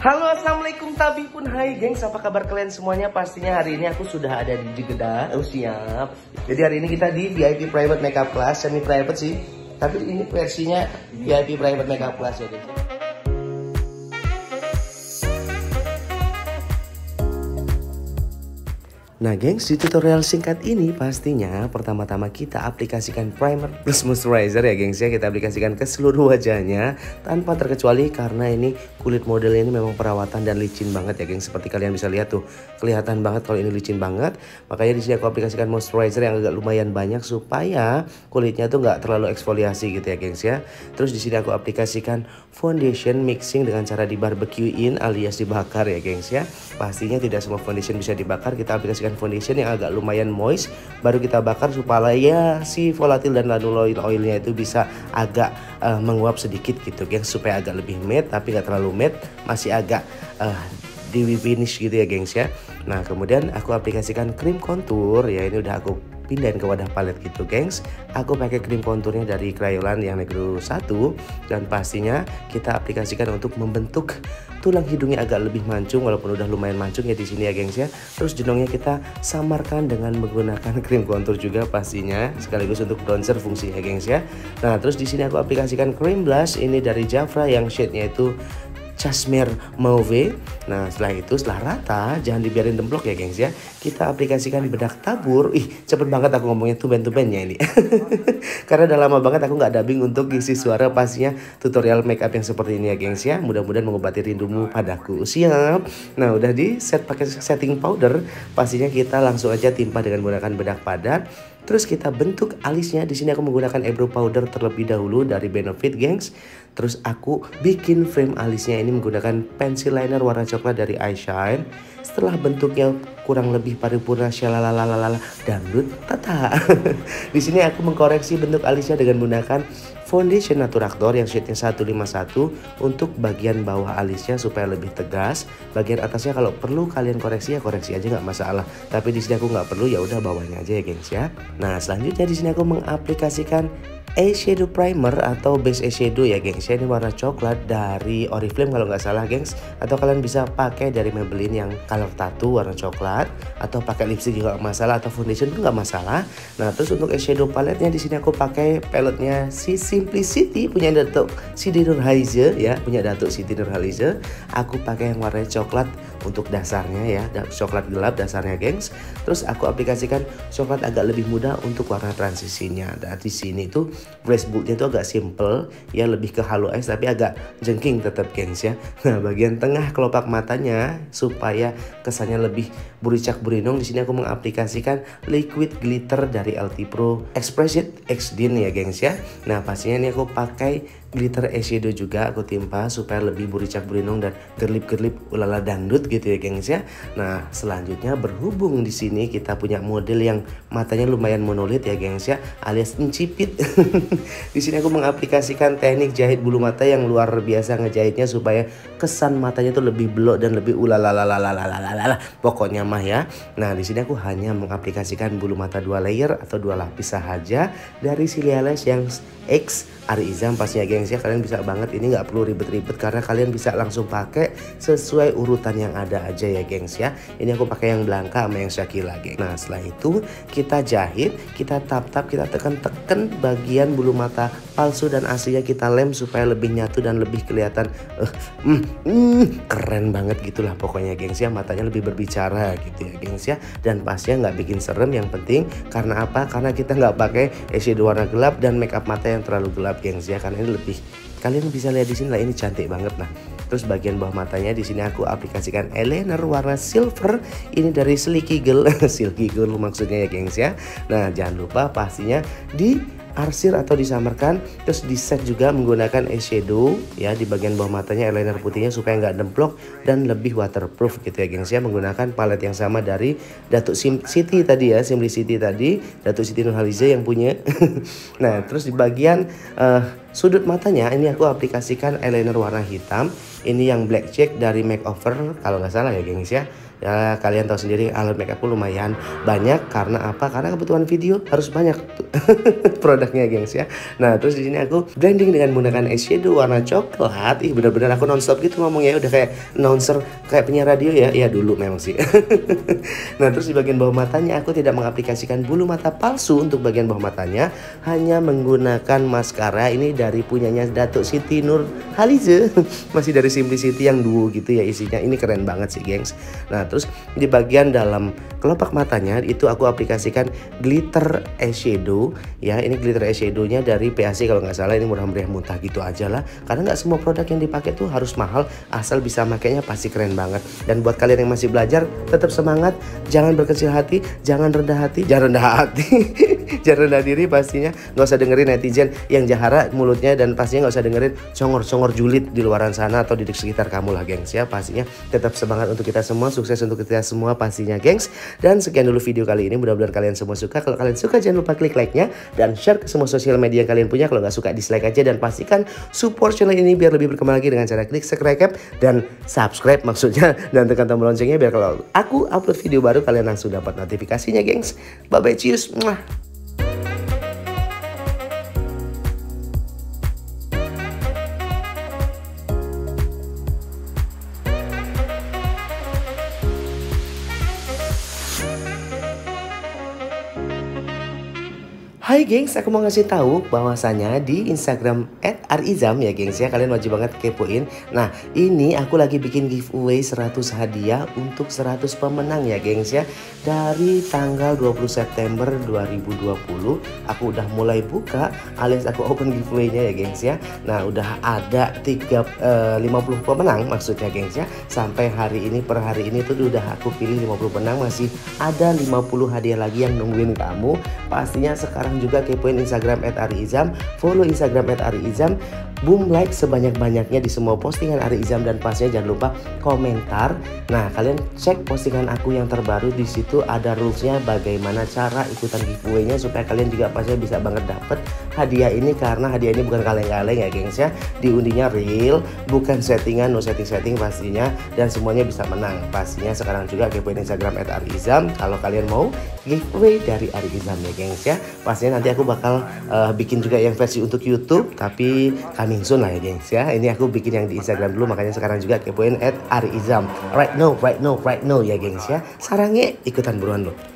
Halo assalamualaikum tabi pun hai gengs. Apa kabar kalian semuanya? Pastinya hari ini aku sudah ada di Jeddah oh siap. Jadi hari ini kita di VIP private makeup class. Semi private sih. Tapi ini versinya VIP private makeup class ya gengs Nah gengs, di tutorial singkat ini pastinya pertama-tama kita aplikasikan primer plus moisturizer ya gengs ya. Kita aplikasikan ke seluruh wajahnya tanpa terkecuali karena ini kulit model ini memang perawatan dan licin banget ya gengs. Seperti kalian bisa lihat tuh, kelihatan banget kalau ini licin banget. Makanya di sini aku aplikasikan moisturizer yang agak lumayan banyak supaya kulitnya tuh nggak terlalu eksfoliasi gitu ya gengs ya. Terus di sini aku aplikasikan foundation mixing dengan cara di barbecuein alias dibakar ya gengs ya. Pastinya tidak semua foundation bisa dibakar, kita aplikasikan foundation yang agak lumayan moist baru kita bakar supaya si volatil dan lanol oilnya itu bisa agak uh, menguap sedikit gitu gengs supaya agak lebih matte tapi nggak terlalu matte masih agak uh, di finish gitu ya gengs ya. Nah kemudian aku aplikasikan krim contour ya ini udah aku pindahin ke wadah palet gitu gengs aku pakai krim konturnya dari Crayolan yang negro 1 dan pastinya kita aplikasikan untuk membentuk tulang hidungnya agak lebih mancung walaupun udah lumayan mancung ya di sini ya gengs ya. Terus jenongnya kita samarkan dengan menggunakan krim kontur juga pastinya sekaligus untuk bronzer fungsinya gengs ya. Nah, terus di sini aku aplikasikan cream blush ini dari Jafra yang shade-nya itu Cashmere Mauve. Nah setelah itu setelah rata jangan dibiarin demplok ya gengs ya. Kita aplikasikan bedak tabur. Ih cepet banget aku ngomongnya tuben-tubennya ini. Karena udah lama banget aku nggak dubbing untuk isi suara pastinya tutorial makeup yang seperti ini ya gengs ya. Mudah-mudahan mengobati rindumu padaku. Siap. Nah udah di set pakai setting powder. Pastinya kita langsung aja timpa dengan menggunakan bedak padat. Terus kita bentuk alisnya. Di sini aku menggunakan eyebrow powder terlebih dahulu dari Benefit, gengs. Terus aku bikin frame alisnya ini menggunakan pencil liner warna coklat dari Eyeshine. Setelah bentuknya kurang lebih paripurna syalalalala dangdut tata. Di sini aku mengkoreksi bentuk alisnya dengan menggunakan foundation Naturactor yang shade-nya 151 untuk bagian bawah alisnya supaya lebih tegas. Bagian atasnya kalau perlu kalian koreksi ya koreksi aja nggak masalah. Tapi di sini aku nggak perlu ya udah bawahnya aja ya gengs ya. Nah selanjutnya di sini aku mengaplikasikan eyeshadow primer atau base eyeshadow ya gengs ya. Ini warna coklat dari Oriflame kalau nggak salah gengs. Atau kalian bisa pakai dari Maybelline yang color tattoo warna coklat. Atau pakai lipstick juga nggak masalah atau foundation pun nggak masalah. Nah terus untuk eyeshadow paletnya di sini aku pakai paletnya si Simplicity punya Datuk Siti Nurhaliza ya. Punya Datuk Siti Nurhaliza. Aku pakai yang warna coklat untuk dasarnya ya. Coklat gelap dasarnya gengs. Terus aku aplikasikan coklat agak lebih mudah untuk warna transisinya. Dan di sini tuh brush booknya itu agak simple ya lebih ke halo es tapi agak jengking tetap gengs ya. Nah bagian tengah kelopak matanya supaya kesannya lebih buricak burinong. Di sini aku mengaplikasikan liquid glitter dari LT Pro Expression X ya gengs ya. Nah pastinya ini aku pakai glitter eyeshadow juga aku timpa supaya lebih buricak burinong dan gerlip-gerlip ulala dangdut gitu ya gengs ya. Nah selanjutnya berhubung di sini kita punya model yang matanya lumayan monolit ya gengs ya alias incipit. di sini aku mengaplikasikan teknik jahit bulu mata yang luar biasa ngejahitnya supaya kesan matanya tuh lebih belok dan lebih ulalalalalalalalala pokoknya mah ya. Nah di sini aku hanya mengaplikasikan bulu mata dua layer atau dua lapis saja dari Ciliales yang X Ari Izam pastinya gengs ya kalian bisa banget ini nggak perlu ribet-ribet karena kalian bisa langsung pakai sesuai urutan yang ada aja ya gengs ya ini aku pakai yang Blanka sama yang Shakila geng. Nah setelah itu kita jahit kita tap-tap kita tekan-tekan bagian bulu mata palsu dan aslinya kita lem supaya lebih nyatu dan lebih kelihatan uh, mm, mm, keren banget gitulah pokoknya gengs ya matanya lebih berbicara gitu ya gengs ya dan pastinya nggak bikin serem yang penting karena apa? Karena kita nggak pakai eyeshadow warna gelap dan makeup mata yang terlalu gelap gengs ya karena ini lebih kalian bisa lihat di sini lah ini cantik banget nah. Terus bagian bawah matanya di sini aku aplikasikan eyeliner warna silver. Ini dari Silky Girl Silky Girl maksudnya ya gengs ya. Nah jangan lupa pastinya di arsir atau disamarkan terus di set juga menggunakan eyeshadow ya di bagian bawah matanya eyeliner putihnya supaya nggak demplok dan lebih waterproof gitu ya gengs ya menggunakan palet yang sama dari Datuk Sim City tadi ya Simplicity tadi Datuk Siti Nurhaliza yang punya. Nah terus di bagian uh, sudut matanya ini aku aplikasikan eyeliner warna hitam. Ini yang black check dari makeover kalau nggak salah ya gengs ya ya kalian tahu sendiri alat makeupku lumayan banyak. Karena apa? Karena kebutuhan video harus banyak produknya gengs ya. Nah terus di sini aku blending dengan menggunakan eyeshadow warna coklat. Ih bener-bener aku nonstop gitu ngomong ya. Udah kayak announcer kayak penyiar radio ya. Ya dulu memang sih. Nah terus di bagian bawah matanya aku tidak mengaplikasikan bulu mata palsu untuk bagian bawah matanya. Hanya menggunakan maskara. Ini dari punyanya Datuk Siti Nur Halize. Masih dari Simplicity yang duo gitu ya isinya. Ini keren banget sih gengs. Nah terus di bagian dalam kelopak matanya itu aku aplikasikan glitter eyeshadow ya. Ini glitter eyeshadownya dari PAC kalau nggak salah ini murah meriah muntah gitu aja lah. Karena nggak semua produk yang dipakai tuh harus mahal asal bisa makainya pasti keren banget. Dan buat kalian yang masih belajar tetap semangat jangan berkecil hati jangan rendah hati. Jangan rendah hati jangan rendah diri pastinya. Nggak usah dengerin netizen yang jahara mulutnya dan pastinya nggak usah dengerin congor-congor julid di luaran sana atau di sekitar kamu lah gengs ya. Pastinya tetap semangat untuk kita semua. Sukses untuk kita semua pastinya gengs. Dan sekian dulu video kali ini mudah-mudahan kalian semua suka. Kalau kalian suka jangan lupa klik like-nya dan share ke semua sosial media yang kalian punya. Kalau nggak suka dislike aja dan pastikan support channel ini biar lebih berkembang lagi dengan cara klik subscribe dan subscribe maksudnya dan tekan tombol loncengnya biar kalau aku upload video baru kalian langsung dapat notifikasinya gengs. Bye bye cheers. Mwah. Hai gengs, aku mau ngasih tahu bahwasanya di Instagram @arizam ya gengs ya, kalian wajib banget kepoin. Nah, ini aku lagi bikin giveaway 100 hadiah untuk 100 pemenang ya gengs ya. Dari tanggal 20 September 2020, aku udah mulai buka alias aku open giveaway-nya ya gengs ya. Nah, udah ada 3 uh, 50 pemenang maksudnya gengs ya. Sampai hari ini per hari ini tuh udah aku pilih 50 pemenang masih ada 50 hadiah lagi yang nungguin kamu. Pastinya sekarang juga kepoin Instagram @ariizam, follow Instagram @ariizam, boom like sebanyak-banyaknya di semua postingan Ari Izam dan pastinya jangan lupa komentar. Nah, kalian cek postingan aku yang terbaru di situ ada rulesnya bagaimana cara ikutan giveaway-nya supaya kalian juga pastinya bisa banget dapet hadiah ini karena hadiah ini bukan kaleng-kaleng ya gengs ya. Diundinya real, bukan settingan, no setting-setting pastinya dan semuanya bisa menang. Pastinya sekarang juga kepoin Instagram @arizam kalau kalian mau giveaway dari Ari Izam ya gengs ya. Pastinya nanti aku bakal uh, bikin juga yang versi untuk YouTube tapi coming soon lah ya gengs ya. Ini aku bikin yang di Instagram dulu makanya sekarang juga kepoin at Ari Izam. Right now, right now, right now ya gengs ya. Sarangnya ikutan buruan loh.